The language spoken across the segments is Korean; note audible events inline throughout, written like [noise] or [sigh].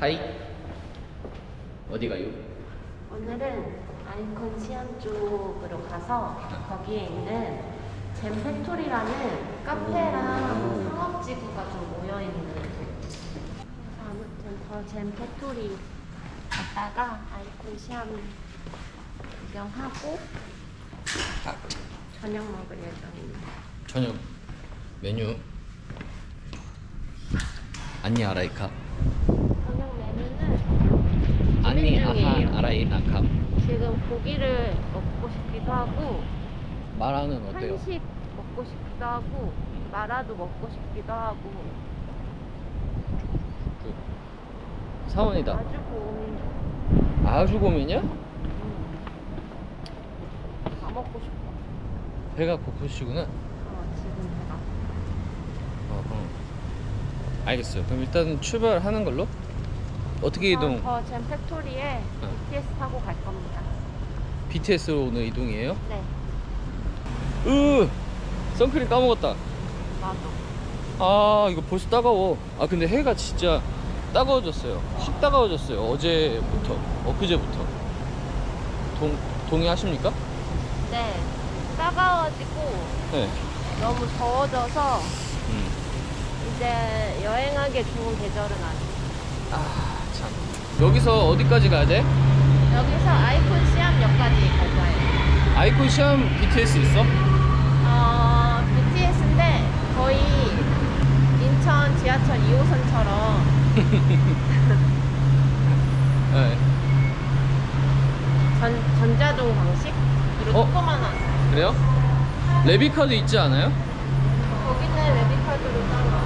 Hi. 어디 가요? 오늘은 ICONSIAM 쪽으로 가서 거기에 있는 Jam Factory라는 카페랑 상업지구가 좀 모여있는 아무튼 The Jam Factory 갔다가 ICONSIAM 구경하고 아, 저녁 먹을 예정입니다. 저녁 메뉴. 안니 아라이카. 저녁 고민 아한 중이에요. 아라이나카 지금 고기를 먹고 싶기도 하고 마라는 어때요? 한식 먹고 싶기도 하고 마라도 먹고 싶기도 하고 그 사원이다 아주 고민 중. 아주 고민이야? 음. 다 먹고 싶어. 배가 고프시구나 어, 지금 제가. 어, 어. 알겠어요 그럼 일단 출발하는 걸로 어떻게 이동? 더잼 팩토리에 어. BTS 타고 갈 겁니다. BTS로 오늘 이동이에요? 네, 으 선크림 까먹었다 나도. 아 이거 벌써 따가워 아 근데 해가 진짜 따가워졌어요 확 따가워졌어요 어제부터 엊그제부터 동, 동의하십니까? 네, 따가워지고 네 너무 더워져서 음. 이제 여행하기 좋은 계절은 아니에요. 아 참 여기서 어디까지 가야 돼? 여기서 아이콘 시암역까지 갈 거예요. 아이콘 시험 BTS 있어? 어, BTS인데 거의 인천 지하철 2호선처럼 [laughs] 네 전, 전자동 방식? 이렇게 어? 조그만한 그래요? 레비카도 있지 않아요? 거기는 레비카드로 짠 거.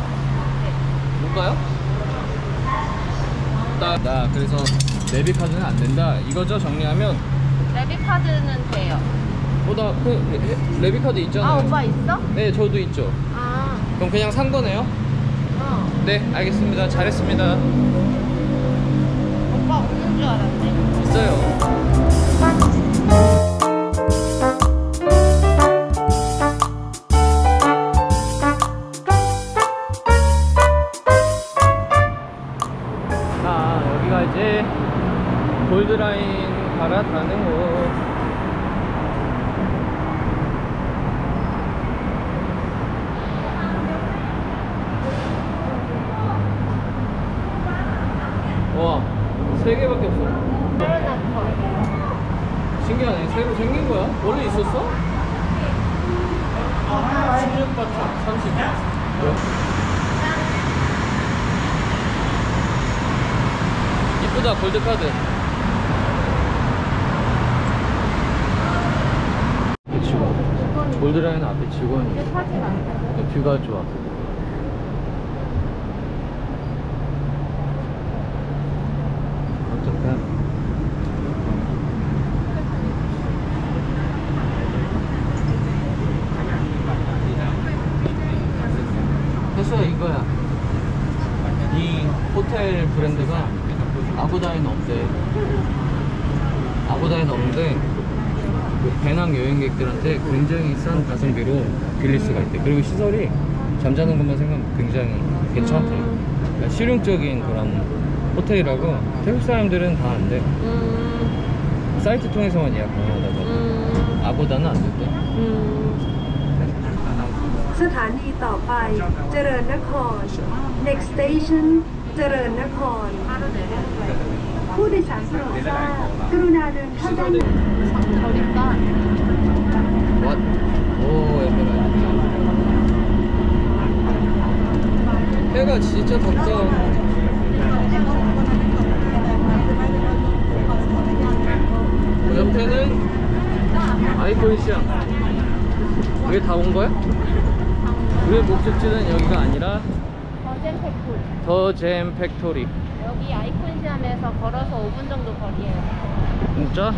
뭔가요? 나, 나 그래서 레비카드는 안 된다 이거죠 정리하면 레비카드는 돼요. 어나그 레비카드 있잖아요 아, 오빠 있어? 네 저도 있죠 아, 그럼 그냥 산 거네요? 어. 네 알겠습니다 잘했습니다 오빠 없는 줄 알았네. 있어요 자 원래 있었어? 16바트, 30. 이쁘다, 골드카드. 직원. 골드라인 앞에 직원이. 뷰가 좋아. 어떡해. 했어 이거야. 이 호텔 브랜드가 아고다이는 없대. 아고다이는 없는데 그 배낭 여행객들한테 굉장히 싼 가성비로 빌릴 수가 있대. 그리고 시설이 잠자는 것만 생각하면 굉장히 괜찮대. 그러니까 실용적인 그런 호텔이라고 태국 사람들은 다 안 돼. 음, 사이트 통해서만 예약 가능하다고. 음, 아고다는 안 된대. 음. สถานีต่อไปเจริญนคร next station เจริญนคร 포르 장소로서 트루나는 편안한 거니까. What? 오 에메랄드. 해가 진짜 덥다. 그 옆에는 ICONSIAM 왜 다 온 거야? 우리의 목적지는 여기가 아니라? The Jam Factory. The Jam Factory. 여기 ICONSIAM에서 걸어서 5분 정도 거리에요. 진짜?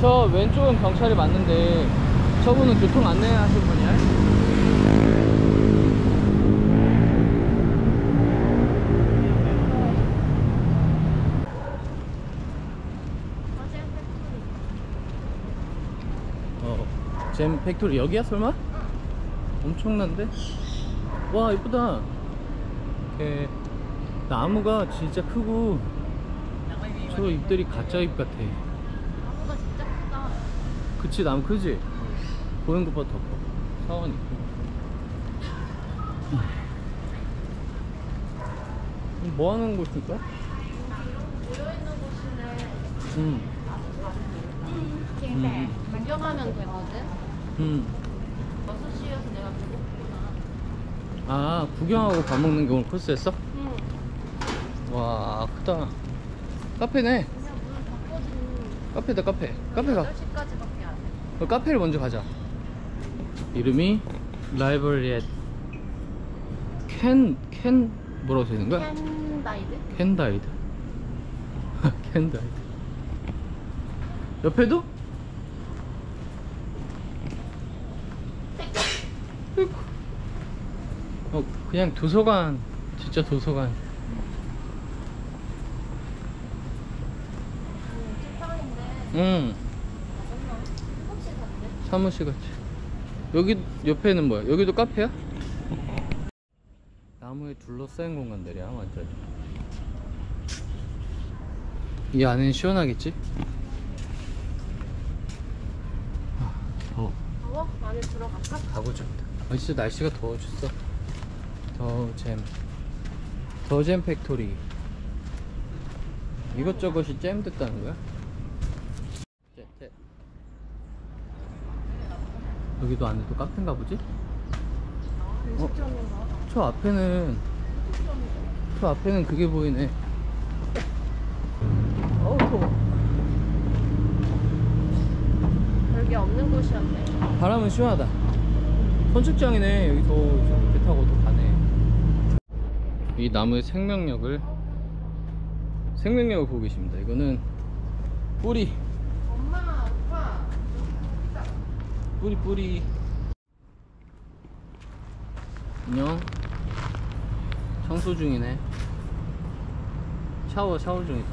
저 왼쪽은 경찰이 맞는데 저분은 교통 안내 하신 분이야? The Jam Factory. 여기야 설마? 엄청난데? 와 이쁘다 이렇게 나무가 진짜 크고 저 잎들이 가짜 잎 같아 나무가 진짜 크다. 그치 나무 크지? 보는 것보다 더 커. 사원 있고. 음, 뭐 하는 곳일까? 모여있는 곳이네. 음. 음. 구경하면 되거든. 음. 6시여서 내가 배고프구나. 아, 구경하고 밥 먹는 게 오늘 코스였어? 응. 와, 크다. 카페네. 그냥 문을 닫거든. 카페다, 카페. 카페 가. 8시까지밖에 안 해. 그 카페를 먼저 가자. 이름이 라이브러리에 캔, 캔, 뭐라고 써 있는 거야? Candide? Candide Candide [laughs] 옆에도? 아이고. 어 그냥 도서관 진짜 도서관 응? 사무실 같이 여기 옆에는 뭐야 여기도 카페야? 나무에 둘러싸인 공간들이야 완전히 이 안에는 시원하겠지? 아, 더워 더워? 안에 들어갈까? 가보자. 아, 진짜 날씨가 더워졌어. The Jam. The Jam Factory. 이것저것이 잼 됐다는 거야? 여기도 안에 또 카페인가 보지? 음식점인가? 저 앞에는, 저 앞에는 그게 보이네. 어우, 더워. 별게 없는 곳이었네. 바람은 시원하다. 선축장이네. 여기 더, 배 타고. 이 나무의 생명력을, 생명력을 보고 계십니다. 이거는 뿌리. 뿌리, 뿌리. 안녕. 청소 중이네. 샤워, 샤워 중이다.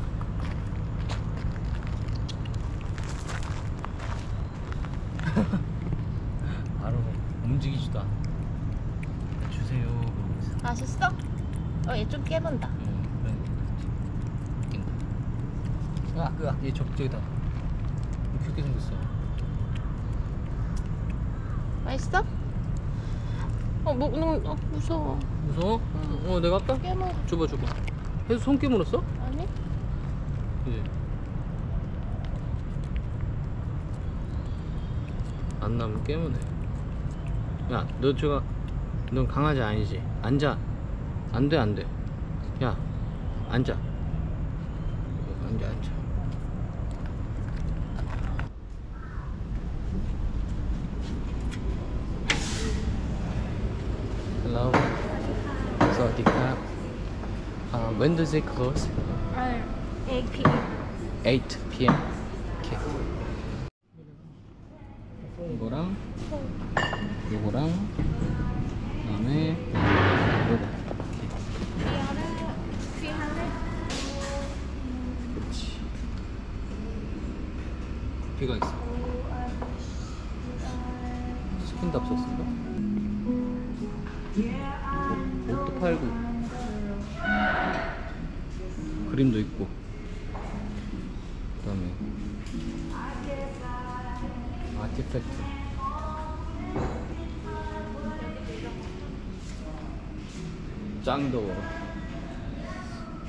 [laughs] 바로 움직이지도 않아. 주세요. 맛있어? 어, 얘 좀 깨문다. 응. 아, 그, 아, 얘 적적이다. 귀엽게 생겼어. 맛있어? 어, 뭐, 너, 어, 무서워. 무서워? 어, 내가 할까? 깨물. 줘봐, 줘봐. 해서 손 깨물었어? 아니? 예. 안 나면 깨무네. 야, 너 저가, 넌 강아지 아니지? 앉아. 안 돼, 안 돼. 야, 앉아. 앉아, 앉아. Hello. Sawasdee uh, When does it close? Uh, 8 p.m. 8 p.m. Okay. 커피가 있어. 스킨답 소스인가? 옷도 팔고. 그림도 있고. 그 다음에 아티팩트. 짱도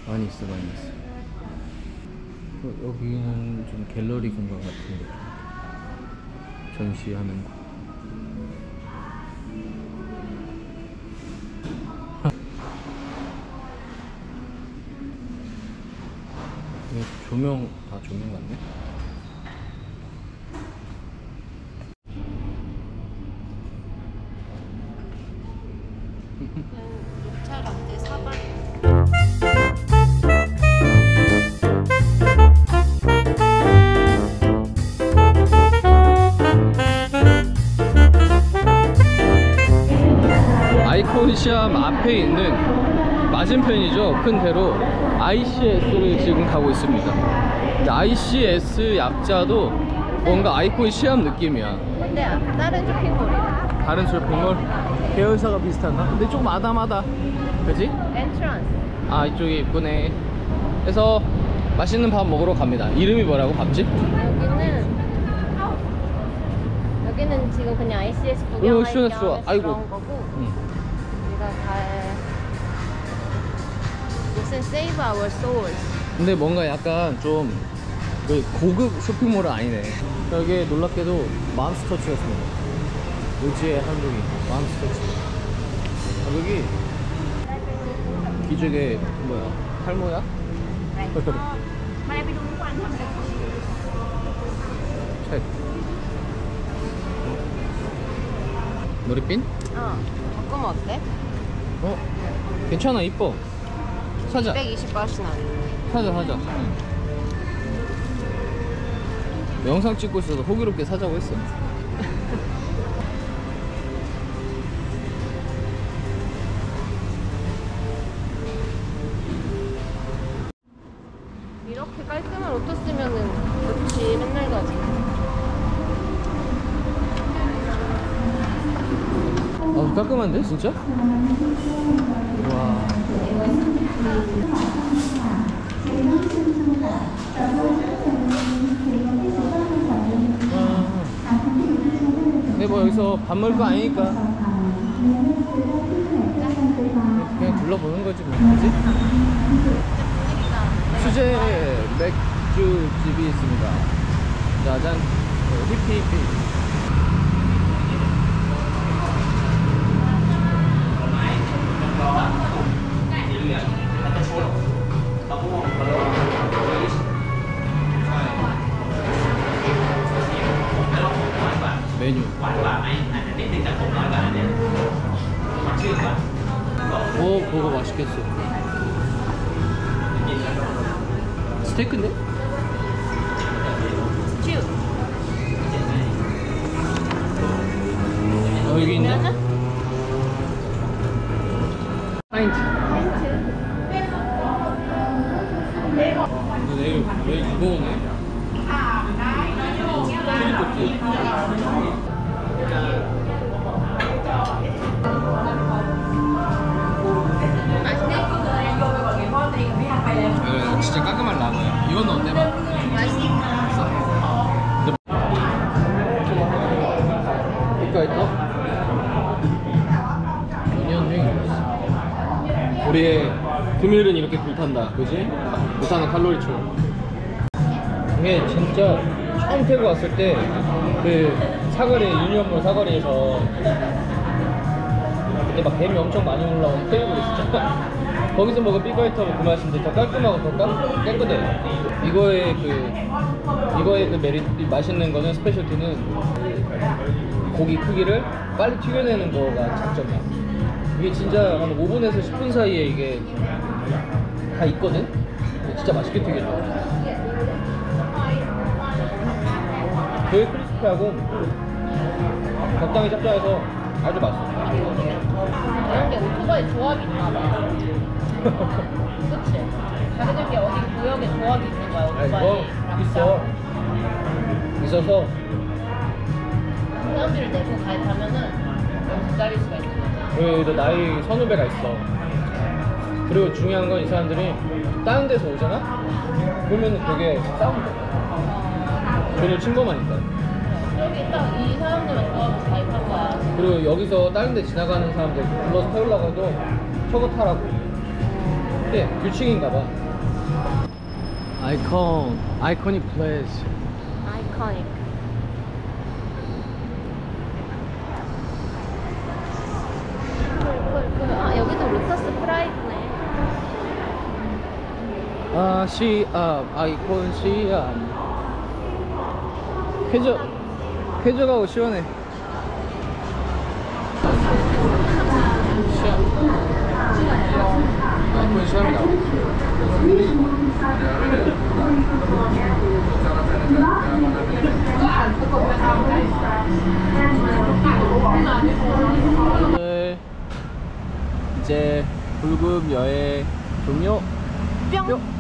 많이 있어 많이 있어 어, 여기는 좀 갤러리 공간 같은 거. 전시하는 거 이거 조명 다 조명 같네? 녹차 라떼 사 앞에 있는 맞은편이죠 큰 대로 ICS를 지금 가고 있습니다 ICS 약자도 뭔가 아이콘 시암 느낌이야 근데 다른 쇼핑몰이야. 다른 쇼핑몰 계열사가 비슷한가? 근데 조금 아담하다 그지? 엔트런스. 아 이쪽이 이쁘네 그래서 맛있는 밥 먹으러 갑니다 이름이 뭐라고 밥집? 여기는 여기는 지금 그냥 ICS 좋아. 아이고. 그런 거고 무슨 Save Our Souls. 근데 뭔가 약간 좀그 고급 쇼핑몰은 아니네 여기 놀랍게도 맘스터치가 있습니다 오지의 한국인 맘스터치 아, 여기 기적의 뭐야 탈모야? 책 머리핀? 어. 바꾸면 어때? 어? 괜찮아 이뻐 사자 120바트나. 사자 사자 영상 찍고 있어서 호기롭게 사자고 했어 [laughs] 이렇게 깔끔한 옷도 쓰면은 좋지 맨날 가지. 아 깔끔한데 진짜? 와 근데 뭐 여기서 밥 먹을 거 아니니까. 그냥 둘러보는 거지 뭐. 그지? 수제 맥주 집이 있습니다. 짜잔. 어, 히피 히피 메뉴 오 그거 맛있겠어 스테이크인데? 쭈. 어 여기 있네 파인트 이거 내일 내일 무거우네 튀김꼬치 이건 어때? 이거 있어? 연행 우리의 금요일은 이렇게 불탄다 그지? 불타는 칼로리처럼 이게 진짜 처음 태국 왔을 때 그 사거리 유니온몰 사거리에서 근데 막 뱀이 엄청 많이 올라온 테이블이 진짜 거기서 먹은 삐거이터는 그 맛인데 더 깔끔하고 더 깔, 깨끗해 이거의 그 이거의 그 메리트 맛있는 거는 스페셜티는 고기 크기를 빨리 튀겨내는 거가 장점이야. 이게 진짜 한 5분에서 10분 사이에 이게 다 있거든? 진짜 맛있게 튀겨져. 되게 크리스피하고 적당히 짭짤해서 아주 맛있어 이런 게 오토바이 조합이 있나 봐. [laughs] 그치? 자기들끼리 어디 구역에 조합이 있는 거야, 아니 오토바이. 뭐 있어 있어서 사람들을 내고 가입하면은 기다릴 수가 있는 거지. 그래도 나이 선후배가 있어 그리고 중요한 건 이 사람들이 다른 데서 오잖아? 그러면 되게 싸운다 전혀 침범하니까 여기 딱 이 사람들만 조합을 가입한 거야. 그리고 여기서 다른 데 지나가는 사람들 불러서 태우려고 해도 저거 타라고 근데 규칙인가 봐 아이콘 iconic place iconic. cool cool cool. 아, 여기도 Lotus's Privé네. 아 시암 ICONSIAM 쾌적 쾌적하고 시원해. 오늘 이제 불금 여행 종료. 뿅. 뿅